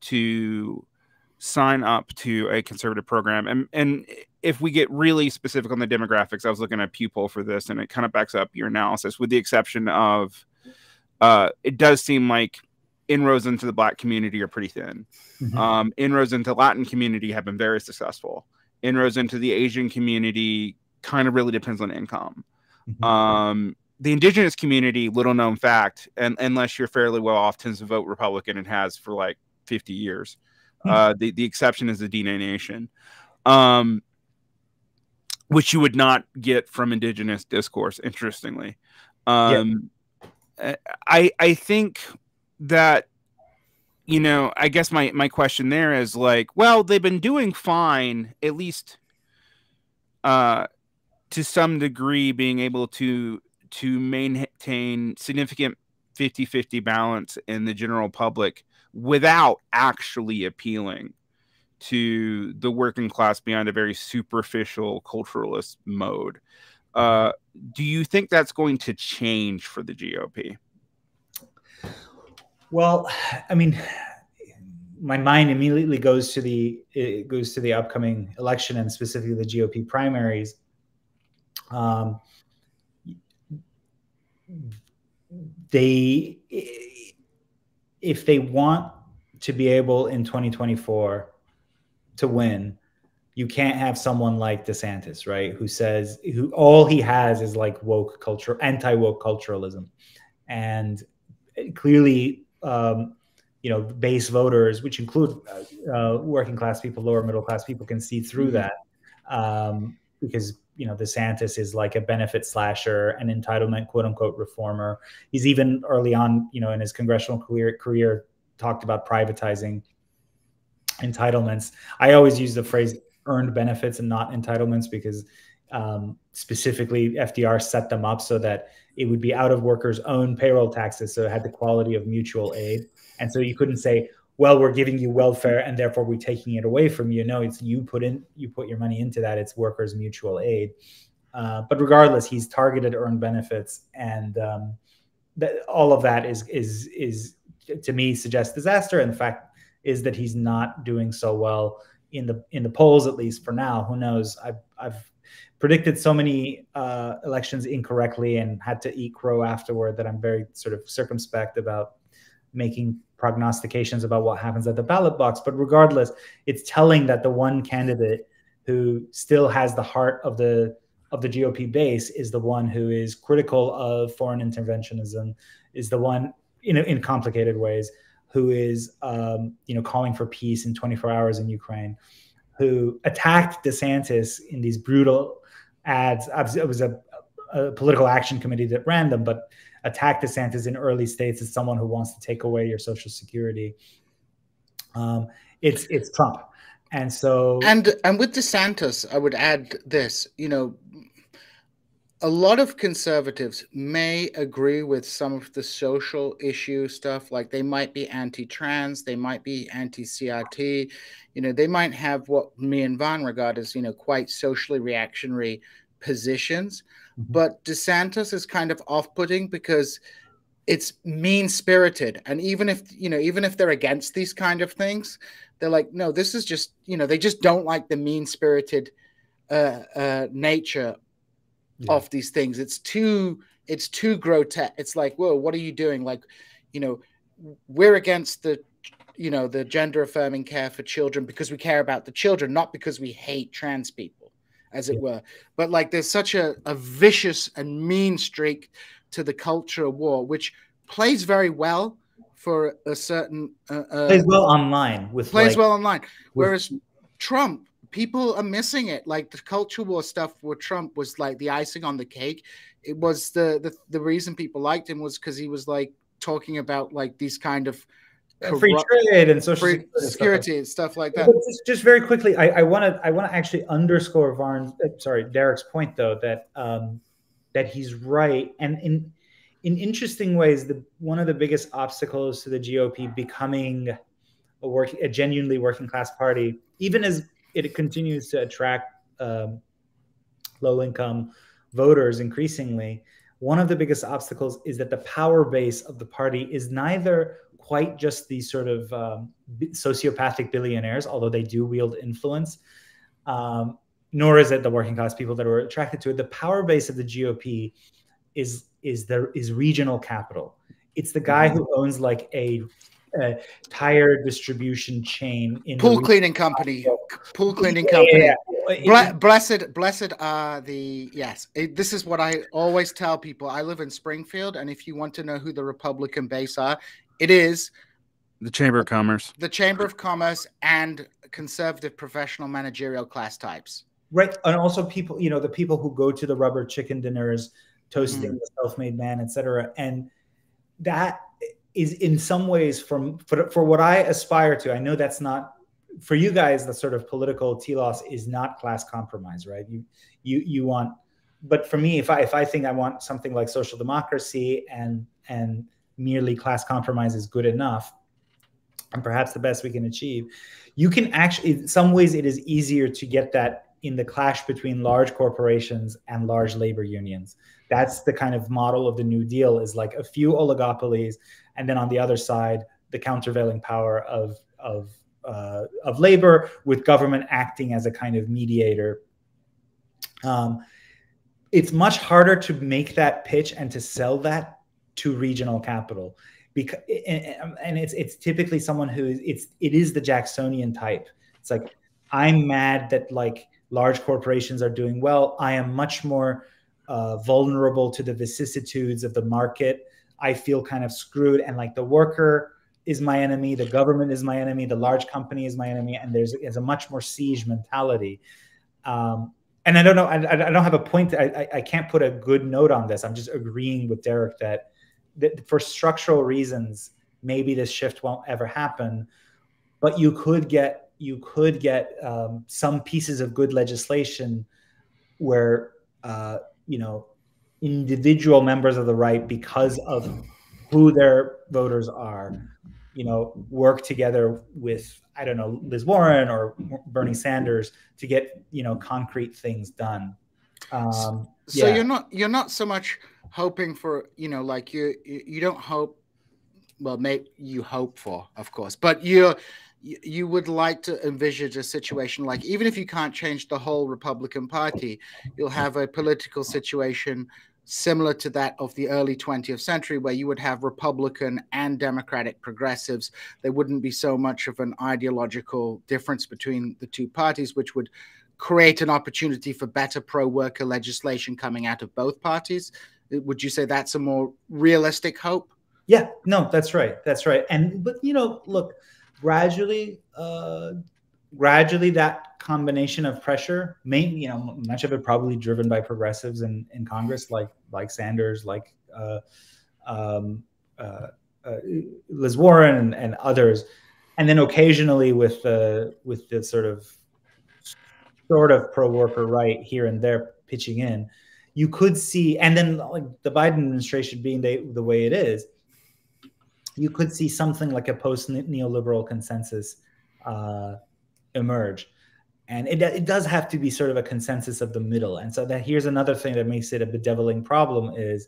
to sign up to a conservative program and and if we get really specific on the demographics i was looking at pew poll for this and it kind of backs up your analysis with the exception of uh, it does seem like inroads into the black community are pretty thin mm-hmm. um, inroads into latin community have been very successful inroads into the asian community kind of really depends on income mm-hmm. um, the indigenous community little known fact and unless you're fairly well off tends to vote republican and has for like 50 years Hmm. Uh, the the exception is the Dene Nation, um, which you would not get from indigenous discourse. Interestingly, um, yeah. I I think that you know I guess my my question there is like, well, they've been doing fine, at least uh, to some degree, being able to to maintain significant 50-50 balance in the general public without actually appealing to the working class beyond a very superficial culturalist mode. Uh, do you think that's going to change for the GOP? Well, I mean, my mind immediately goes to the it goes to the upcoming election and specifically the GOP primaries. Um, they if they want to be able in 2024 to win, you can't have someone like DeSantis, right? Who says who all he has is like woke culture, anti woke culturalism, and clearly, um, you know, base voters, which include uh, uh, working class people, lower middle class people, can see through mm-hmm. that um, because you know DeSantis is like a benefit slasher, an entitlement quote unquote reformer. He's even early on, you know, in his congressional career career talked about privatizing entitlements. I always use the phrase earned benefits and not entitlements because um, specifically FDR set them up so that it would be out of workers' own payroll taxes, so it had the quality of mutual aid, and so you couldn't say, well, we're giving you welfare and therefore we're taking it away from you. No, it's you put in, you put your money into that. It's workers' mutual aid. Uh, but regardless, he's targeted earned benefits, and um, that all of that is is is to me suggests disaster. And the fact is that he's not doing so well in the in the polls, at least for now. Who knows? I've I've predicted so many uh, elections incorrectly and had to eat crow afterward that I'm very sort of circumspect about making prognostications about what happens at the ballot box. But regardless, it's telling that the one candidate who still has the heart of the of the GOP base is the one who is critical of foreign interventionism, is the one in in complicated ways, who is um, you know calling for peace in 24 hours in Ukraine, who attacked DeSantis in these brutal ads. It was a, a political action committee that ran them, but attacked DeSantis in early states as someone who wants to take away your social security. Um, it's it's Trump, and so and and with DeSantis, I would add this. You know, a lot of conservatives may agree with some of the social issue stuff, like they might be anti-trans, they might be anti-CRT, you know, they might have what me and Varn regard as you know quite socially reactionary positions. Mm-hmm. But DeSantis is kind of off-putting because it's mean-spirited, and even if you know, even if they're against these kind of things, they're like, no, this is just you know, they just don't like the mean-spirited uh, uh, nature yeah. of these things. It's too it's too grotesque. It's like, whoa, what are you doing? Like, you know, we're against the you know the gender affirming care for children because we care about the children, not because we hate trans people as it yeah. were. But like there's such a, a vicious and mean streak to the culture war, which plays very well for a certain uh, uh, plays well online with plays like, well online. Whereas. Trump, people are missing it. Like the culture war stuff with Trump was like the icing on the cake. It was the the, the reason people liked him was because he was like talking about like these kind of free trade and social free security and stuff like that. Just, just, very quickly, I want to I want to actually underscore Varn's uh, sorry Derek's point though that um, that he's right and in in interesting ways the one of the biggest obstacles to the GOP becoming a work a genuinely working class party even as it continues to attract um, low income voters increasingly one of the biggest obstacles is that the power base of the party is neither quite just these sort of um, sociopathic billionaires, although they do wield influence. Um, nor is it the working class people that are attracted to it. The power base of the GOP is is there is regional capital. It's the guy who owns like a, a tire distribution chain in pool cleaning company. Pool cleaning company. Yeah, yeah. blessed, blessed are the yes. It, this is what I always tell people. I live in Springfield, and if you want to know who the Republican base are, it is the Chamber of Commerce, the Chamber of Commerce, and conservative professional managerial class types. Right, and also people, you know, the people who go to the rubber chicken dinners, toasting mm. the self-made man, etc. And that is in some ways from for, for what I aspire to. I know that's not for you guys. The sort of political telos is not class compromise, right? You you you want, but for me, if I if I think I want something like social democracy and and merely class compromise is good enough, and perhaps the best we can achieve, you can actually in some ways it is easier to get that in the clash between large corporations and large labor unions. That's the kind of model of the New Deal is like a few oligopolies, and then on the other side, the countervailing power of of uh, of labor, with government acting as a kind of mediator. Um, it's much harder to make that pitch and to sell that to regional capital because and, and it's it's typically someone who is it's it is the Jacksonian type. It's like I'm mad that like large corporations are doing well. I am much more uh, vulnerable to the vicissitudes of the market. I feel kind of screwed, and like the worker is my enemy, the government is my enemy, the large company is my enemy, and there's, there's a much more siege mentality. Um, and I don't know, I, I don't have a point. I, I can't put a good note on this. I'm just agreeing with Derek that, that for structural reasons, maybe this shift won't ever happen. But you could get you could get um, some pieces of good legislation where uh, you know individual members of the right because of who their voters are you know work together with i don't know liz warren or bernie sanders to get you know concrete things done um, so yeah. you're not you're not so much hoping for you know like you you don't hope well maybe you hope for of course but you're you would like to envisage a situation like even if you can't change the whole republican party you'll have a political situation similar to that of the early 20th century where you would have republican and democratic progressives. There wouldn't be so much of an ideological difference between the two parties which would create an opportunity for better pro-worker legislation coming out of both parties. Would you say that's a more realistic hope? Yeah no that's right that's right. And but you know look gradually, uh, gradually that combination of pressure, mainly, you know, much of it probably driven by progressives in, in Congress, like like Sanders, like uh, um, uh, uh, Liz Warren, and, and, others, and then occasionally with the with the sort of sort of pro worker right here and there pitching in, you could see, and then like the Biden administration being the, the way it is you could see something like a post neoliberal consensus uh, emerge. And it, it does have to be sort of a consensus of the middle. And so that here's another thing that makes it a bedeviling problem is,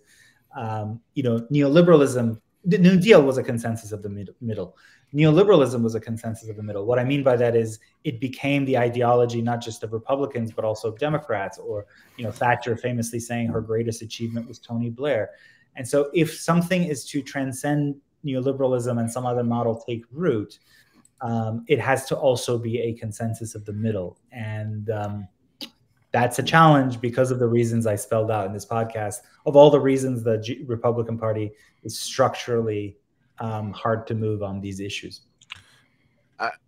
um, you know, neoliberalism, the New Deal was a consensus of the mid middle. Neoliberalism was a consensus of the middle. What I mean by that is it became the ideology not just of Republicans, but also of Democrats, or, you know, Thatcher famously saying her greatest achievement was Tony Blair. And so if something is to transcend neoliberalism and some other model take root, um, it has to also be a consensus of the middle. And um, that's a challenge because of the reasons I spelled out in this podcast. Of all the reasons the G Republican Party is structurally um, hard to move on these issues.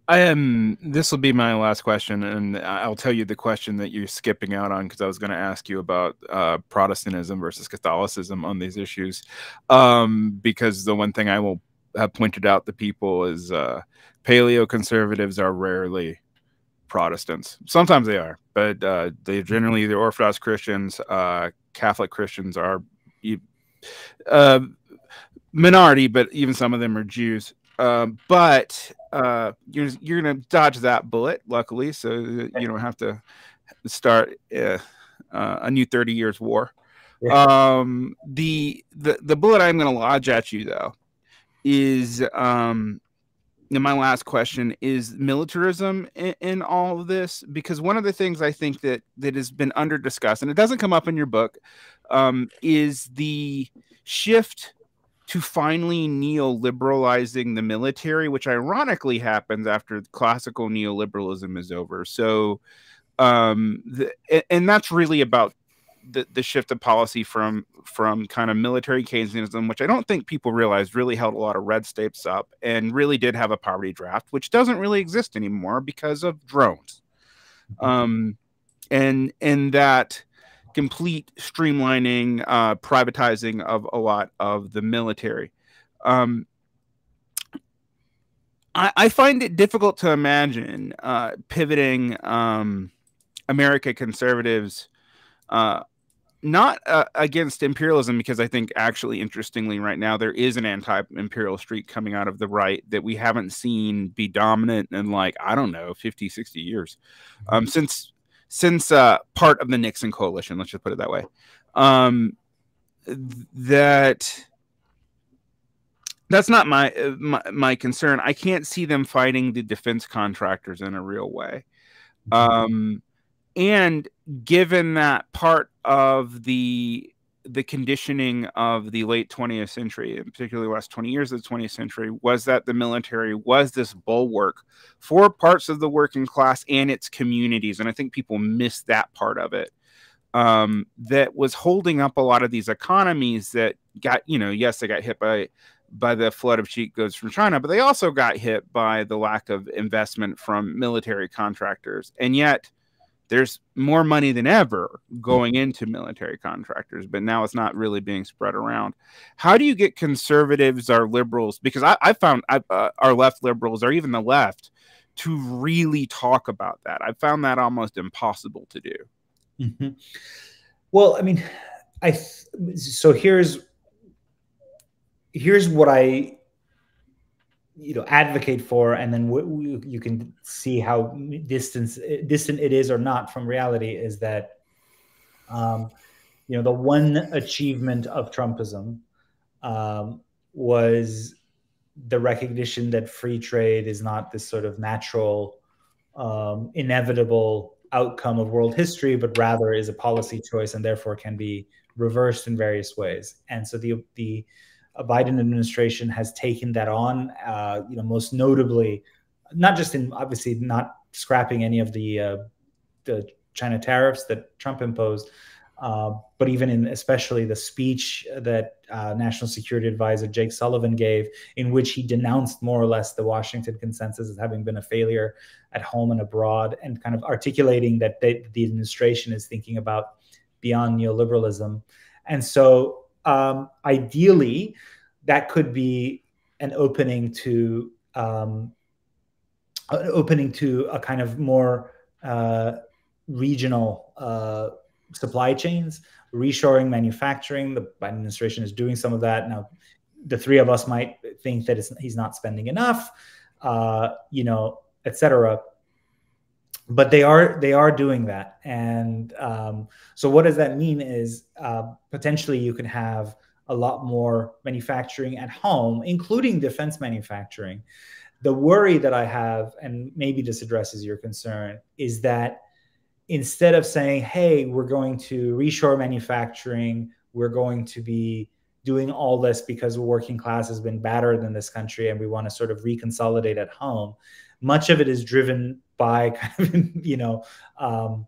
I am. This will be my last question, and I'll tell you the question that you're skipping out on because I was going to ask you about uh, Protestantism versus Catholicism on these issues. Um, because the one thing I will have pointed out to people is uh, paleo conservatives are rarely Protestants. Sometimes they are, but uh, they generally they're Orthodox Christians. Uh, Catholic Christians are uh, minority, but even some of them are Jews. Um, but uh, you're you're gonna dodge that bullet, luckily, so you don't have to start uh, uh, a new thirty years war. Yeah. Um, the the the bullet I'm gonna lodge at you though is um, my last question is militarism in, in, all of this because one of the things I think that that has been under discussed and it doesn't come up in your book um, is the shift to finally neoliberalizing the military, which ironically happens after classical neoliberalism is over. So, um, the, and that's really about the, the shift of policy from from kind of military Keynesianism, which I don't think people realize really held a lot of red states up and really did have a poverty draft, which doesn't really exist anymore because of drones. Mm-hmm. Um, and and that complete streamlining, uh, privatizing of a lot of the military. Um, I, I, find it difficult to imagine uh, pivoting um, America conservatives uh, not uh, against imperialism because I think actually interestingly right now there is an anti-imperial streak coming out of the right that we haven't seen be dominant in like I don't know 50 60 years. Um, since since uh, part of the Nixon coalition let's just put it that way. Um, that that's not my, uh, my, my concern. I can't see them fighting the defense contractors in a real way. Um, and given that part of the the conditioning of the late 20th century, and particularly the last 20 years of the 20th century, was that the military was this bulwark for parts of the working class and its communities. And I think people miss that part of it. Um, that was holding up a lot of these economies that got, you know, yes, they got hit by by the flood of cheap goods from China, but they also got hit by the lack of investment from military contractors. And yet, there's more money than ever going into military contractors, but now it's not really being spread around. How do you get conservatives or liberals? Because I, I found I, uh, our left liberals or even the left to really talk about that. I found that almost impossible to do. Mm-hmm. Well, I mean, I so here's here's what I you know advocate for and then w- you can see how distance distant it is or not from reality is that um, you know the one achievement of trumpism um, was the recognition that free trade is not this sort of natural um, inevitable outcome of world history but rather is a policy choice and therefore can be reversed in various ways. And so the the Biden administration has taken that on. Uh, you know, most notably, not just in obviously not scrapping any of the uh, the China tariffs that Trump imposed, uh, but even in especially the speech that uh, National Security Advisor Jake Sullivan gave, in which he denounced more or less the Washington consensus as having been a failure at home and abroad, and kind of articulating that they, the administration is thinking about beyond neoliberalism. And so um, ideally, that could be an opening to um, an opening to a kind of more uh, regional uh, supply chains, reshoring manufacturing. The Biden administration is doing some of that now. The three of us might think that he's not spending enough, uh, you know, et cetera but they are they are doing that. And um, so what does that mean is uh, potentially you can have a lot more manufacturing at home including defense manufacturing. The worry that i have and maybe this addresses your concern is that instead of saying hey we're going to reshore manufacturing we're going to be doing all this because working class has been battered in this country and we want to sort of reconsolidate at home much of it is driven by kind of you know um,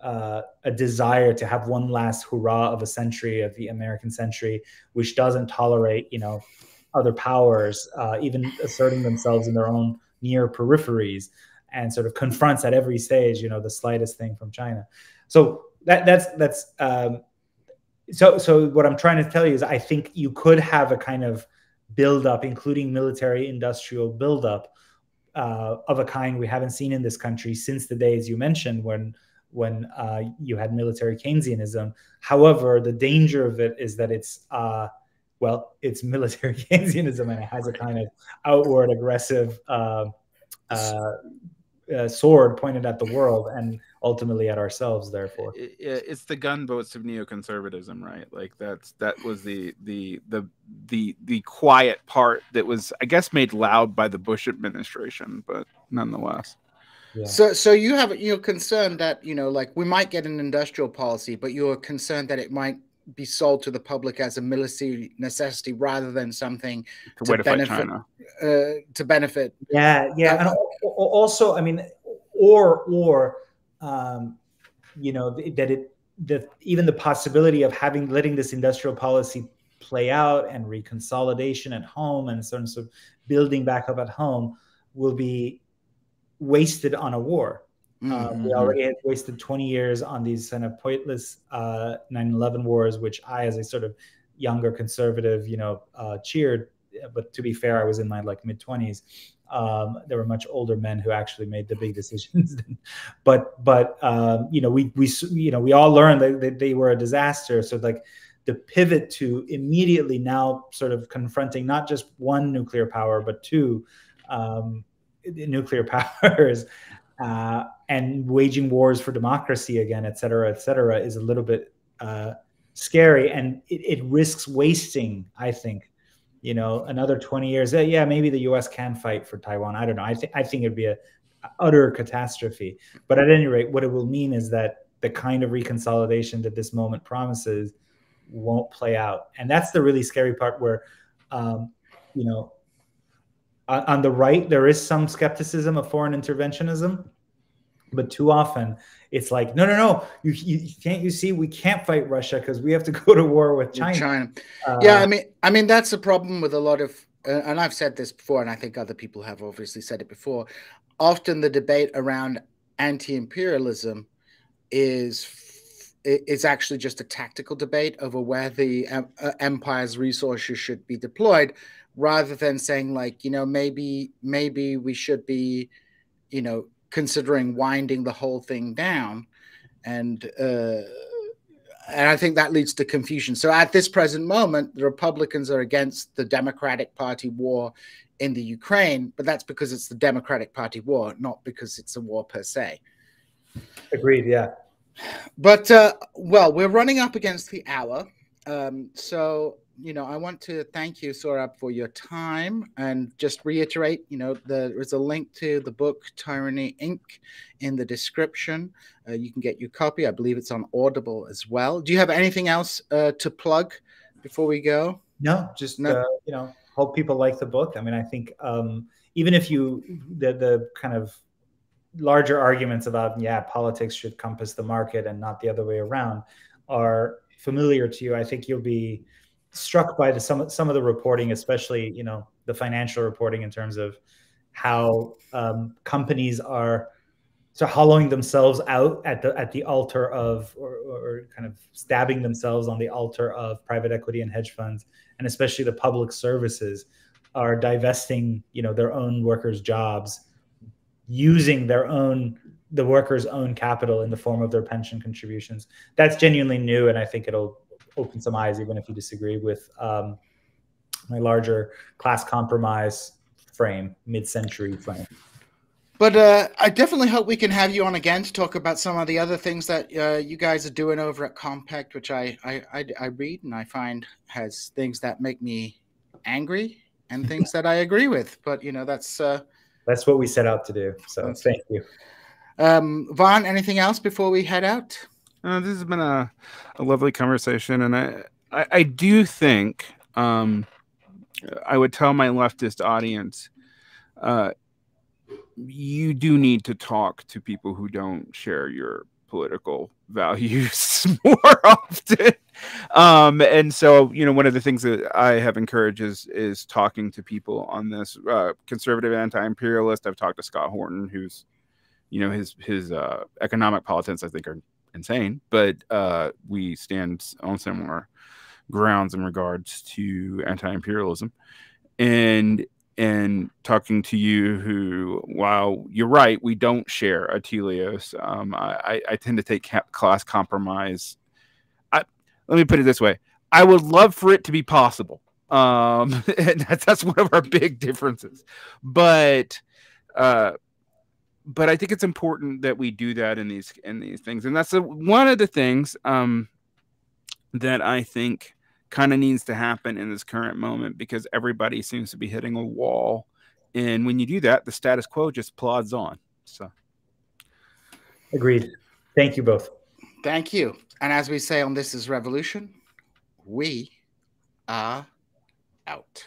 uh, a desire to have one last hurrah of a century of the American century, which doesn't tolerate you know other powers uh, even asserting themselves in their own near peripheries, and sort of confronts at every stage you know the slightest thing from China. So that that's that's um, so so what I'm trying to tell you is I think you could have a kind of buildup, including military industrial buildup uh, of a kind we haven't seen in this country since the days you mentioned when when uh, you had military Keynesianism. However, the danger of it is that it's uh, well, it's military Keynesianism and it has a kind of outward aggressive uh, sword pointed at the world and ultimately at ourselves. Therefore, it's the gunboats of neoconservatism, right? Like that's that was the the the the the quiet part that was, I guess, made loud by the Bush administration, but nonetheless. Yeah. So, so you have you're concerned that you know, like we might get an industrial policy, but you're concerned that it might be sold to the public as a military necessity rather than something to, to benefit uh, to benefit. Yeah, yeah, and also, I mean, or or um, you know that it that even the possibility of having letting this industrial policy play out and reconsolidation at home and sort of building back up at home will be wasted on a war. Mm-hmm. Uh, we mm-hmm. already had wasted 20 years on these kind of pointless uh, 9/11 wars, which I, as a sort of younger conservative, you know, uh, cheered. But to be fair, I was in my like mid 20s. Um, there were much older men who actually made the big decisions. but but um, you know we we you know we all learned that, that they were a disaster. So like the pivot to immediately now sort of confronting not just one nuclear power but two um, nuclear powers uh, and waging wars for democracy again, et cetera, et cetera, is a little bit uh, scary and it, it, risks wasting, I think, you know, another 20 years. Uh, yeah, maybe the US can fight for Taiwan. I don't know. I, th- I think it'd be a utter catastrophe. But at any rate, what it will mean is that the kind of reconsolidation that this moment promises won't play out. And that's the really scary part where, um, you know, on the right, there is some skepticism of foreign interventionism, but too often it's like, no, no, no, you, you can't. You see, we can't fight Russia because we have to go to war with China. China. Uh, yeah, I mean, I mean that's the problem with a lot of, uh, and I've said this before, and I think other people have obviously said it before. Often the debate around anti-imperialism is is actually just a tactical debate over where the uh, empire's resources should be deployed rather than saying like you know maybe maybe we should be you know considering winding the whole thing down and uh and I think that leads to confusion. So at this present moment, the Republicans are against the Democratic Party war in the Ukraine, but that's because it's the Democratic Party war, not because it's a war per se. Agreed. Yeah. But uh, well, we're running up against the hour, um, so you know, I want to thank you, Sohrab, for your time and just reiterate, you know, there is a link to the book Tyranny Inc. in the description. Uh, you can get your copy. I believe it's on Audible as well. Do you have anything else uh, to plug before we go? No, just, no? Uh, you know, hope people like the book. I mean, I think um, even if you, the, the kind of larger arguments about, yeah, politics should compass the market and not the other way around are familiar to you, I think you'll be struck by the, some some of the reporting, especially you know the financial reporting in terms of how um, companies are so hollowing themselves out at the at the altar of or, or, kind of stabbing themselves on the altar of private equity and hedge funds and especially the public services are divesting you know their own workers jobs using their own the workers own capital in the form of their pension contributions. That's genuinely new and i think it'll open some eyes, even if you disagree with um, my larger class compromise frame, mid-century frame. But uh, I definitely hope we can have you on again to talk about some of the other things that uh, you guys are doing over at Compact, which I, I, I, I read and I find has things that make me angry and things that I agree with. But you know, that's uh, that's what we set out to do. So thank you. Um, Varn, anything else before we head out? Uh, this has been a, a lovely conversation, and I I, I do think um, I would tell my leftist audience, uh, you do need to talk to people who don't share your political values more often. Um, and so, you know, one of the things that I have encouraged is is talking to people on this uh, conservative anti-imperialist. I've talked to Scott Horton, who's, you know, his his uh, economic politics I think are insane, but uh, we stand on similar grounds in regards to anti-imperialism, and and talking to you, who while you're right, we don't share a telos. Um, I, I tend to take class compromise. I, let me put it this way: I would love for it to be possible. Um, and that's that's one of our big differences, but. Uh, but I think it's important that we do that in these in these things, and that's a, one of the things um, that I think kind of needs to happen in this current moment because everybody seems to be hitting a wall, and when you do that, the status quo just plods on. So, agreed. Thank you both. Thank you. And as we say on This Is Revolution, we are out.